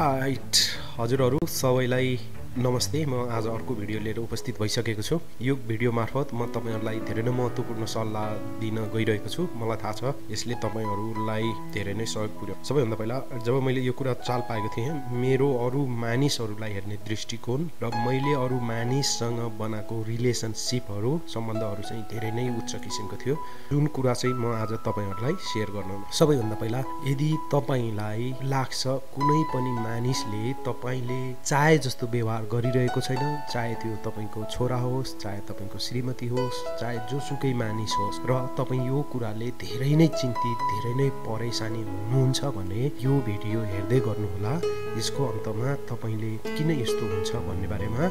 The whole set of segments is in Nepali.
राइट हजुरहरू सबैलाई नमस्ते म आज अर्को भिडियो लिएर उपस्थित भइसकेको छु। यो भिडियो मार्फत म तपाईँहरूलाई धेरै नै महत्त्वपूर्ण सल्लाह दिन गइरहेको छु। मलाई थाहा छ यसले तपाईँहरूलाई धेरै नै सहयोग पुर्याउ सबैभन्दा पहिला जब मैले यो कुरा चाल पाएको थिएँ मेरो अरू मानिसहरूलाई हेर्ने दृष्टिकोण र मैले अरू मानिससँग बनाएको रिलेसनसिपहरू सम्बन्धहरू चाहिँ धेरै नै उच्च किसिमको थियो। जुन कुरा चाहिँ म आज तपाईँहरूलाई सेयर गर्न सबैभन्दा पहिला यदि तपाईँलाई लाग्छ कुनै पनि मानिसले तपाईँले चाहे जस्तो व्यवहार गरिरहेको छैन। चाहे त्यो तपाईँको छोरा होस् चाहे तपाईँको श्रीमती होस् चाहे जोसुकै मानिस होस् र तपाईँ यो कुराले धेरै नै चिन्तित धेरै नै परेसानी हुनुहुन्छ भने यो भिडियो हेर्दै गर्नुहोला। यसको अन्तमा तपाईँले किन यस्तो हुन्छ भन्ने बारेमा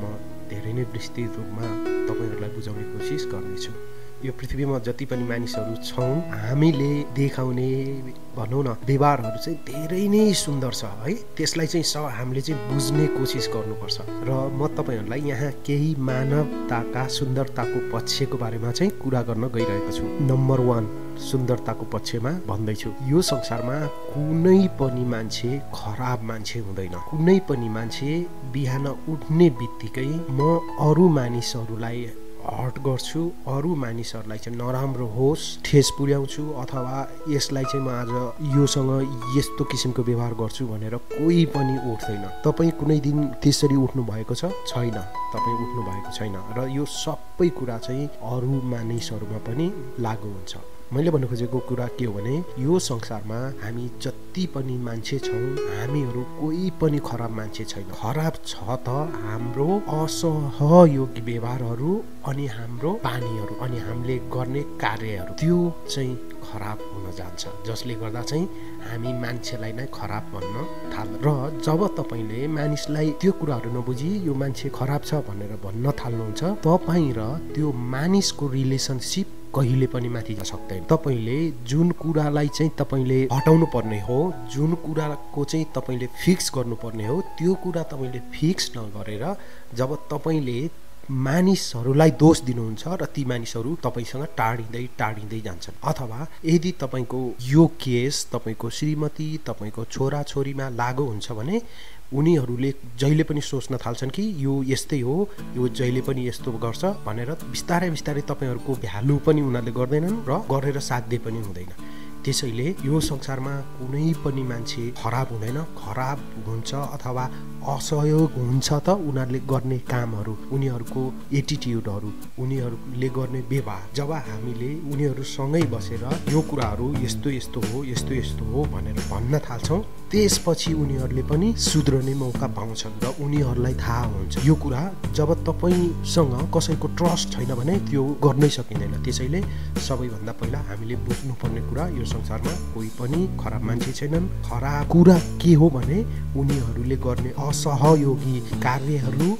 म धेरै नै विस्तृत रूपमा तपाईँहरूलाई बुझाउने कोसिस गर्नेछु। यो पृथ्वीमा जति पनि मानिसहरू छौँ हामीले देखाउने भनौँ न व्यवहारहरू चाहिँ धेरै नै सुन्दर छ है। त्यसलाई चाहिँ स हामीले चाहिँ बुझ्ने कोसिस गर्नुपर्छ। र म तपाईँहरूलाई यहाँ केही मानवताका सुन्दरताको पक्षको बारेमा चाहिँ कुरा गर्न गइरहेको छु। नम्बर वान सुन्दरताको पक्षमा भन्दैछु यो संसारमा कुनै पनि मान्छे खराब मान्छे हुँदैन। कुनै पनि मान्छे बिहान उठ्ने बित्तिकै म अरू मानिसहरूलाई हर्ट गर्छु। अरू मानिसहरूलाई चाहिँ नराम्रो होस् ठेस पुर्याउँछु अथवा यसलाई चाहिँ म आज योसँग यस्तो किसिमको व्यवहार गर्छु भनेर कोही पनि उठ्दैन। तपाईँ कुनै दिन त्यसरी उठ्नु भएको छ? छैन। तपाईँ उठ्नु भएको छैन। र यो सबै कुरा चाहिँ अरू मानिसहरूमा पनि लागु हुन्छ। मैले भन्नु खोजेको कुरा के हो भने यो संसारमा हामी जति पनि मान्छे छौँ हामीहरू कोही पनि खराब मान्छे छैन। खराब छ त हाम्रो असहयोगी व्यवहारहरू अनि हाम्रो बानीहरू अनि हामीले गर्ने कार्यहरू त्यो चाहिँ खराब हुन जान्छ। जसले गर्दा चाहिँ हामी मान्छेलाई नै खराब भन्न थाल्छ र जब तपाईँले मानिसलाई त्यो कुराहरू नबुझी यो मान्छे खराब छ भनेर भन्न थाल्नुहुन्छ तपाईँ र त्यो मानिसको रिलेसनसिप कहिले पनि माथि जा सक्दैन। तपाईँले जुन कुरालाई चाहिँ तपाईँले हटाउनु पर्ने हो जुन कुराको चाहिँ तपाईँले फिक्स गर्नुपर्ने हो त्यो कुरा तपाईँले फिक्स नगरेर जब तपाईँले मानिसहरूलाई दोष दिनुहुन्छ र ती मानिसहरू तपाईँसँग टाढिँदै टाढिँदै जान्छन्। अथवा यदि तपाईँको यो केस तपाईँको श्रीमती तपाईँको छोराछोरीमा लागु हुन्छ भने उनीहरूले जहिले पनि सोच्न थाल्छन् कि यो यस्तै हो यो जहिले पनि यस्तो गर्छ भनेर बिस्तारै बिस्तारै तपाईँहरूको भ्यालु पनि उनीहरूले गर्दैनन् र गरेर साध्य पनि हुँदैन। त्यसैले यो संसारमा कुनै पनि मान्छे खराब हुँदैन। खराब हुन्छ अथवा असहयोग हुन्छ त उनीहरूले गर्ने कामहरू उनीहरूको एटिट्युडहरू उनीहरूले गर्ने व्यवहार। जब हामीले उनीहरूसँगै बसेर यो कुराहरू यस्तो यस्तो हो यस्तो यस्तो हो भनेर भन्न थाल्छौँ त्यसपछि उनीहरूले पनि सुध्रने मौका पाउँछन् र उनीहरूलाई थाहा हुन्छ। यो कुरा जब तपाईँसँग कसैको ट्रस्ट छैन भने त्यो गर्नै सकिँदैन। त्यसैले सबैभन्दा पहिला हामीले बुझ्नुपर्ने कुरा यो संसारमा कोही पनि खराब मान्छे छैनन्। खराब कुरा के हो भने उनीहरूले गर्ने असहयोगी कार्यहरू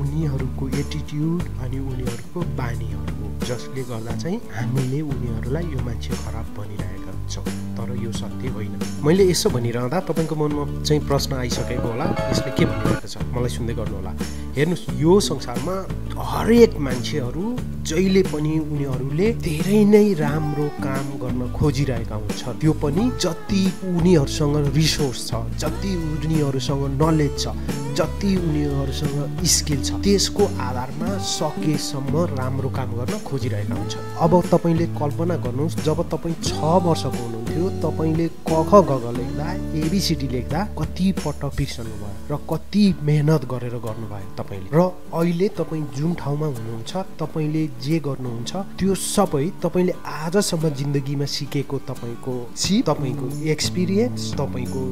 उनीहरूको एटिट्युड अनि उनीहरूको बानीहरू हो जसले गर्दा चाहिँ हामीले उनीहरूलाई यो मान्छे खराब भनिरहेका छौँ। तर यो सत्य होइन। मैले यसो भनिरहँदा तपाईँको मनमा चाहिँ प्रश्न आइसकेको होला। यसले के भनिरहेको छ? मलाई सुन्दै गर्नु होला हेर्नुहोस् यो संसारमा हरेक मान्छेहरू जहिले पनि उनीहरूले धेरै नै राम्रो काम गर्न खोजिरहेका हुन्छ त्यो पनि जति उनीहरूसँग रिसोर्स छ जति उनीहरूसँग नलेज छ जति उनीहरूसँग स्किल छ त्यसको आधारमा सकेसम्म राम्रो काम गर्न खोजिरहेका हुन्छ अब तपाईँले कल्पना गर्नुहोस् जब तपाईँ छ वर्षको हुनुहुन्थ्यो तपाईँले क ख ग लेख्दा एबिसिडी लेख्दा कति पटक बिर्सनु भयो र कति मेहनत गरेर गर्नुभयो तपाईँले? र अहिले तपाईँ जुन ठाउँमा हुनुहुन्छ तपाईँले जे गर्नुहुन्छ त्यो सबै तपाईँले आजसम्म जिन्दगीमा सिकेको तपाईँको सिप तपाईँको एक्सपिरियन्स तपाईँको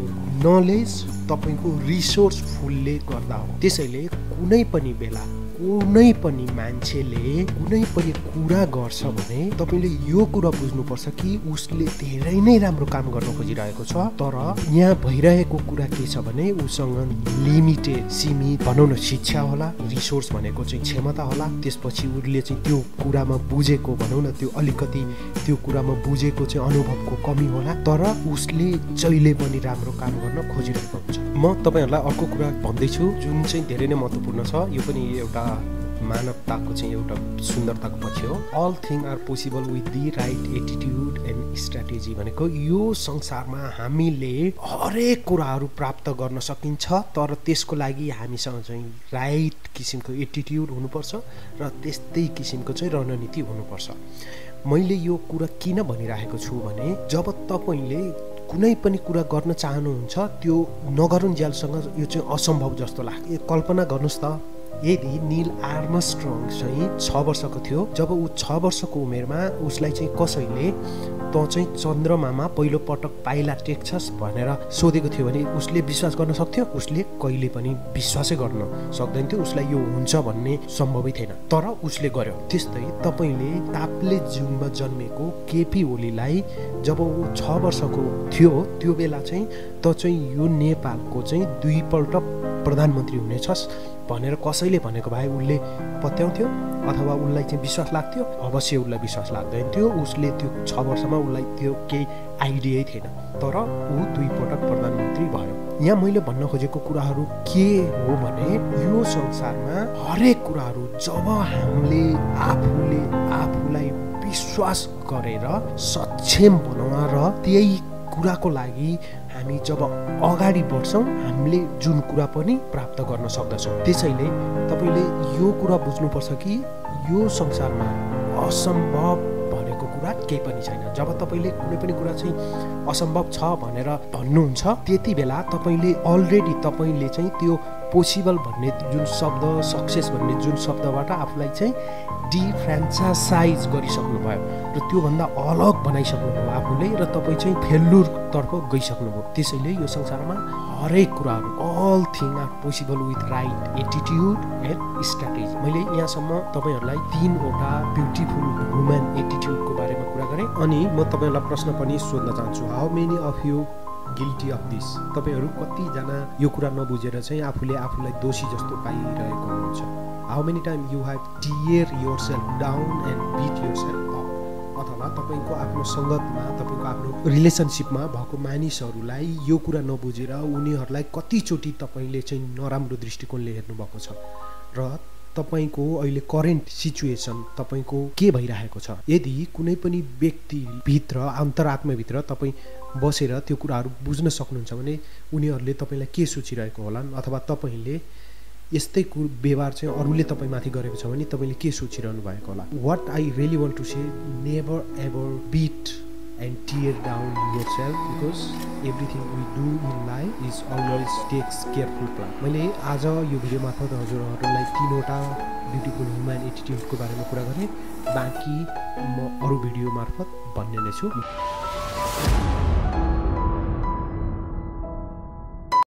नलेज तपाईँको रिसोर्स फुलले गर्दा हो। त्यसैले कुनै पनि बेला कुनै पनि मान्छेले कुनै पनि कुरा गर्छ भने तपाईँले यो कुरा बुझ्नुपर्छ कि उसले धेरै नै राम्रो काम गर्न खोजिरहेको छ तर यहाँ भइरहेको कुरा के छ भने उसँग लिमिटेड सीमित भनौँ न शिक्षा होला रिसोर्स भनेको चाहिँ क्षमता होला। त्यसपछि उसले चाहिँ त्यो कुरामा बुझेको भनौँ न त्यो अलिकति त्यो कुरामा बुझेको चाहिँ अनुभवको कमी होला तर उसले जहिले पनि राम्रो काम गर्न खोजिरहेको हुन्छ। म तपाईँहरूलाई अर्को कुरा भन्दैछु जुन चाहिँ धेरै नै महत्त्वपूर्ण छ यो पनि एउटा मानवताको चाहिँ एउटा सुन्दरताको पक्ष हो। All thing are possible with the right attitude and strategy भनेको यो संसारमा हामीले हरेक कुराहरू प्राप्त गर्न सकिन्छ तर त्यसको लागि हामीसँग चाहिँ राइट किसिमको एटिट्युड हुनुपर्छ र त्यस्तै किसिमको चाहिँ रणनीति हुनुपर्छ। मैले यो कुरा किन भनिरहेको छु भने जब तपाईँले कुनै पनि कुरा गर्न चाहनुहुन्छ त्यो नगरुन्जेलसँग यो चाहिँ असम्भव जस्तो लाग्छ कल्पना गर्नुहोस् त। यदि निल आर्मस्ट्रङ चाहिँ छ वर्षको थियो जब ऊ छ वर्षको उमेरमा उसलाई चाहिँ कसैले तँ चाहिँ चन्द्रमामा पहिलो पटक पाइला टेक्छस् भनेर सोधेको थियो भने उसले विश्वास गर्न सक्थ्यो? उसले कहिले पनि विश्वासै गर्न सक्दैन थियो उसलाई यो हुन्छ भन्ने सम्भवै थिएन। तर उसले गर्यो। त्यस्तै तपाईँले ताप्ले जुनमा जन्मेको केपी ओलीलाई जब ऊ छ वर्षको थियो त्यो बेला चाहिँ त चाहिँ यो नेपालको चाहिँ दुईपल्ट प्रधानमन्त्री हुनेछस्। भनेर कसैले भनेको भए उसले पत्याउँथ्यो अथवा उसलाई चाहिँ विश्वास लाग्थ्यो? अवश्य उसलाई विश्वास लाग्दैन थियो। उसले त्यो छ वर्षमा उसलाई त्यो केही आइडियै थिएन। तर ऊ दुईपटक प्रधानमन्त्री भयो। यहाँ मैले भन्न खोजेको कुराहरू के हो भने यो संसारमा हरेक कुराहरू जब हामीले आफूले आफूलाई विश्वास गरेर सक्षम बनाएर त्यही कुराको लागि हामी जब अगाडि बढ्छौँ हामीले जुन कुरा पनि प्राप्त गर्न सक्दछौँ। त्यसैले तपाईँले यो कुरा बुझ्नुपर्छ कि यो संसारमा असम्भव भनेको कुरा केही पनि छैन। जब तपाईँले कुनै पनि कुरा चाहिँ असम्भव छ भनेर भन्नुहुन्छ त्यति बेला तपाईँले अलरेडी तपाईँले चाहिँ त्यो पोसिबल भन्ने जुन शब्द सक्सेस भन्ने जुन शब्दबाट आफूलाई चाहिँ डिफ्रेन्चासाइज गरिसक्नुभयो। र त्योभन्दा अलग बनाइसक्नुभयो आफूले र तपाईँ चाहिँ फेल्लुरतर्फ गइसक्नुभयो। त्यसैले यो संसारमा हरेक कुराहरू all thing are possible with right attitude and strategy मैले यहाँसम्म तपाईँहरूलाई तिनवटा ब्युटिफुल वुमेन एटिट्युडको बारेमा कुरा गरेँ अनि म तपाईँहरूलाई प्रश्न पनि सोध्न चाहन्छु। How many of you guilty of this तपाईँहरू कतिजना यो कुरा नबुझेर चाहिँ आफूले आफूलाई दोषी जस्तो पाइरहेको हुनुहुन्छ? How many time you have tear yourself down and beat yourself अथवा तपाईँको आफ्नो सङ्गतमा तपाईँको आफ्नो रिलेसनसिपमा भएको मानिसहरूलाई यो कुरा नबुझेर उनीहरूलाई कतिचोटि तपाईँले चाहिँ नराम्रो दृष्टिकोणले हेर्नुभएको छ र तपाईँको अहिले करेन्ट सिचुएसन तपाईँको के भइरहेको छ? यदि कुनै पनि व्यक्तिभित्र अन्तरात्माभित्र तपाईँ बसेर त्यो कुराहरू बुझ्न सक्नुहुन्छ भने उनीहरूले तपाईँलाई के सोचिरहेको होला अथवा तपाईँले यस्तै कु व्यवहार चाहिँ अरूले तपाईँमाथि गरेको छ भने तपाईँले के सोचिरहनु भएको होला? What I really want to say never ever beat and tear down yourself because everything we do in life is always takes careful plan मैले आज यो भिडियो मार्फत हजुरहरूलाई तिनवटा ब्युटिफुल ह्युमन एटिट्युडको बारेमा कुरा गरेँ। बाँकी म अरू भिडियो मार्फत भन्ने नै छु।